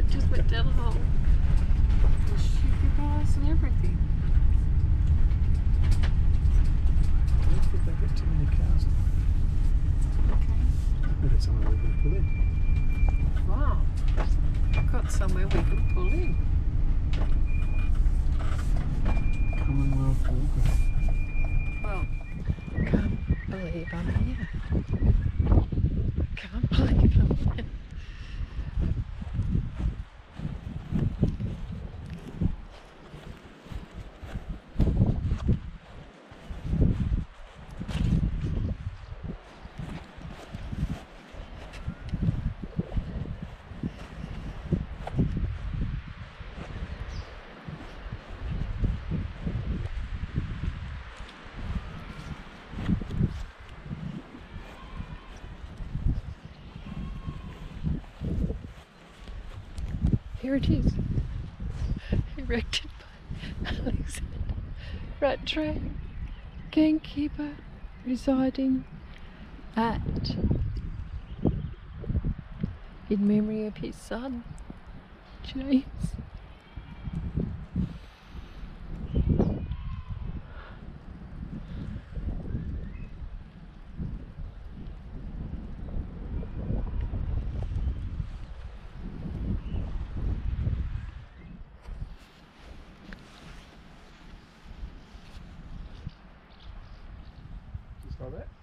It just went down the hole. The sugar glass and everything. I don't think they get too many cars. Okay. But it's somewhere we can pull in. Wow. I've got somewhere we can pull in. Commonwealth Walker. Well, I can't believe I'm here. Here it is. Erected by Alexander Rattray, gamekeeper residing at in memory of his son, James. Like that.